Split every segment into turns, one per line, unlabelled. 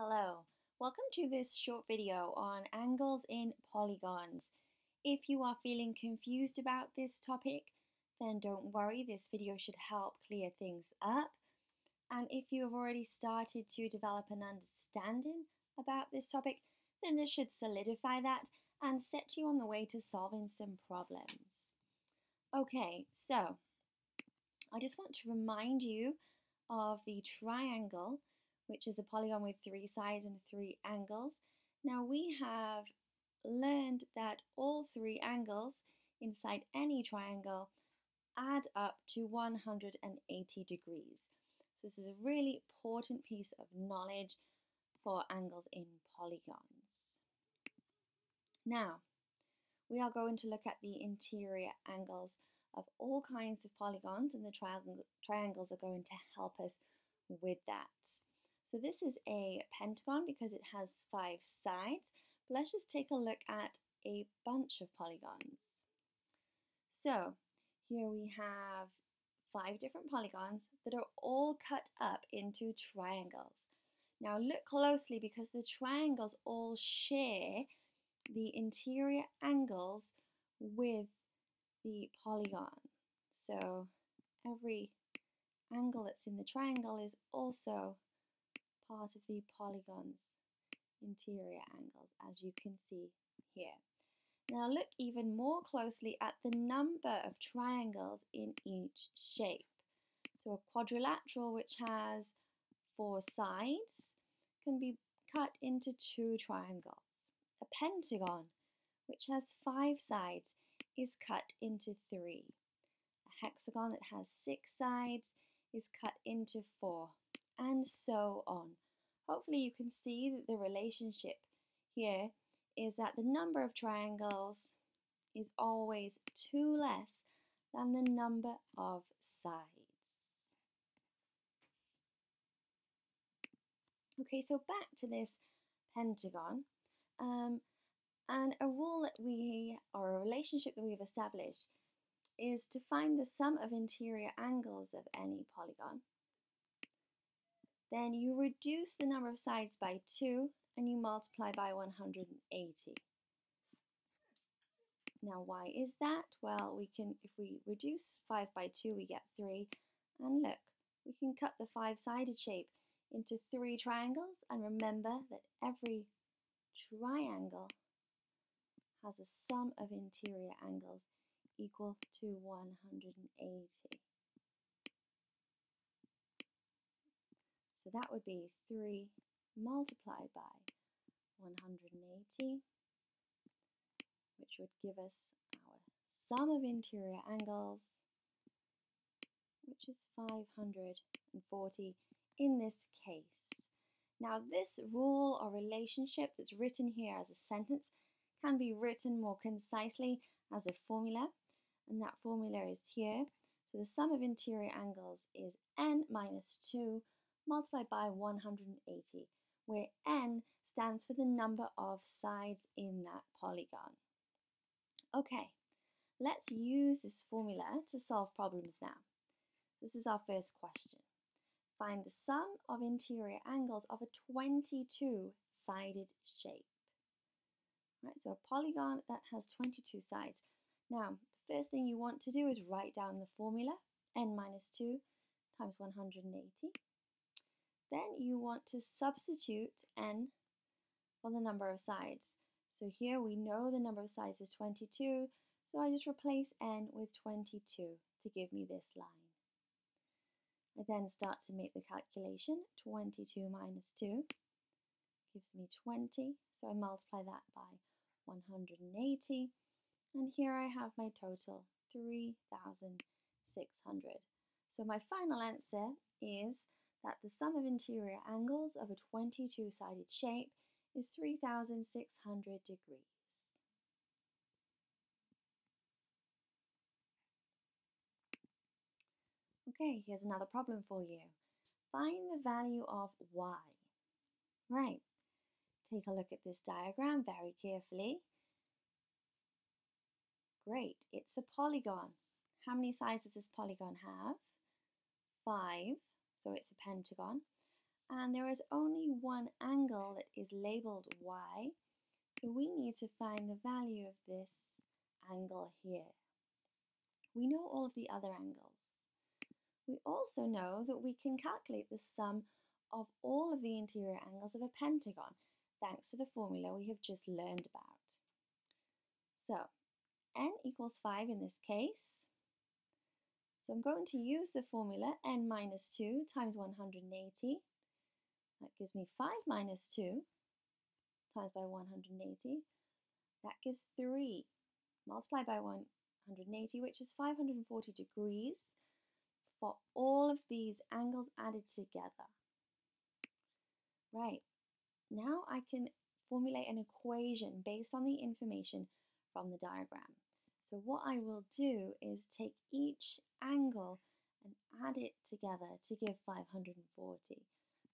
Hello, welcome to this short video on angles in polygons. If you are feeling confused about this topic, then don't worry, this video should help clear things up. And if you have already started to develop an understanding about this topic, then this should solidify that and set you on the way to solving some problems. Okay, so I just want to remind you of the triangle which is a polygon with three sides and three angles. Now we have learned that all three angles inside any triangle add up to 180 degrees. So this is a really important piece of knowledge for angles in polygons. Now, we are going to look at the interior angles of all kinds of polygons and the triangles are going to help us with that. So this is a pentagon because it has five sides. But let's just take a look at a bunch of polygons. So here we have five different polygons that are all cut up into triangles. Now look closely because the triangles all share the interior angles with the polygon. So every angle that's in the triangle is also part of the polygon's interior angles, as you can see here. Now look even more closely at the number of triangles in each shape. So a quadrilateral, which has four sides, can be cut into two triangles. A pentagon, which has five sides, is cut into three. A hexagon that has six sides is cut into four and so on. Hopefully you can see that the relationship here is that the number of triangles is always 2 less than the number of sides. Okay, so back to this pentagon. Um, and a rule that we, or a relationship that we've established, is to find the sum of interior angles of any polygon then you reduce the number of sides by 2 and you multiply by 180. Now why is that? Well, we can, if we reduce 5 by 2, we get 3. And look, we can cut the five-sided shape into three triangles. And remember that every triangle has a sum of interior angles equal to 180. So that would be 3 multiplied by 180, which would give us our sum of interior angles, which is 540 in this case. Now this rule or relationship that's written here as a sentence can be written more concisely as a formula, and that formula is here. So the sum of interior angles is n minus 2 multiplied by 180, where n stands for the number of sides in that polygon. Okay, let's use this formula to solve problems now. This is our first question. Find the sum of interior angles of a 22-sided shape. Right, so a polygon that has 22 sides. Now, the first thing you want to do is write down the formula, n minus 2 times 180 then you want to substitute n for the number of sides. So here we know the number of sides is 22, so I just replace n with 22 to give me this line. I then start to make the calculation. 22 minus 2 gives me 20, so I multiply that by 180, and here I have my total, 3,600. So my final answer is that the sum of interior angles of a 22-sided shape is 3,600 degrees. Okay, here's another problem for you. Find the value of y. Right, take a look at this diagram very carefully. Great, it's a polygon. How many sides does this polygon have? Five so it's a pentagon. and there is only one angle that is labeled y, so we need to find the value of this angle here. We know all of the other angles. We also know that we can calculate the sum of all of the interior angles of a pentagon, thanks to the formula we have just learned about. So, n equals 5 in this case. So I'm going to use the formula n minus 2 times 180. That gives me 5 minus 2 times by 180. That gives 3 multiplied by 180, which is 540 degrees for all of these angles added together. Right, now I can formulate an equation based on the information from the diagram. So what I will do is take each angle and add it together to give 540.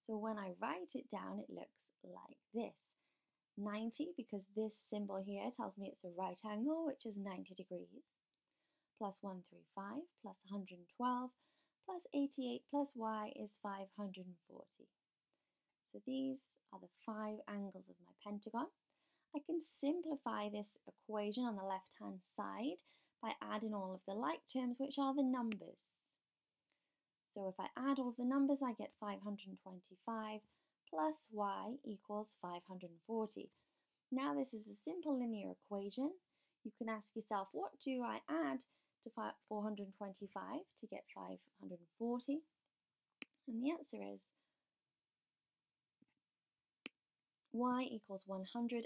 So when I write it down, it looks like this. 90, because this symbol here tells me it's a right angle, which is 90 degrees, plus 135, plus 112, plus 88, plus y is 540. So these are the five angles of my pentagon. I can simplify this equation on the left-hand side by adding all of the like terms, which are the numbers. So if I add all the numbers, I get 525 plus y equals 540. Now this is a simple linear equation. You can ask yourself, what do I add to 425 to get 540? And the answer is y equals 115.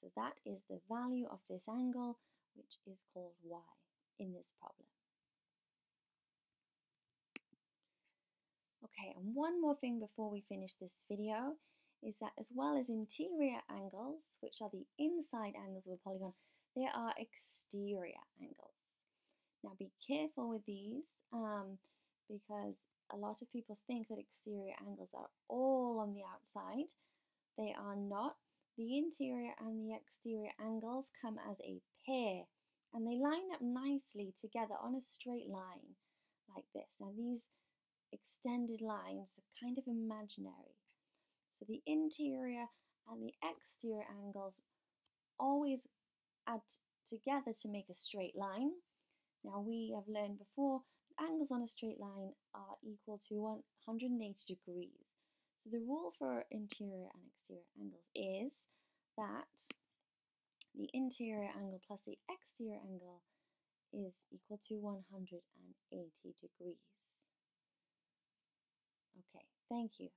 So that is the value of this angle, which is called y in this problem. Okay, and one more thing before we finish this video is that as well as interior angles, which are the inside angles of a polygon, there are exterior angles. Now be careful with these um, because a lot of people think that exterior angles are all on the outside. They are not. The interior and the exterior angles come as a pair and they line up nicely together on a straight line like this. Now these extended lines are kind of imaginary. So the interior and the exterior angles always add together to make a straight line. Now we have learned before angles on a straight line are equal to 180 degrees. So the rule for interior and exterior angles is that the interior angle plus the exterior angle is equal to 180 degrees. Okay, thank you.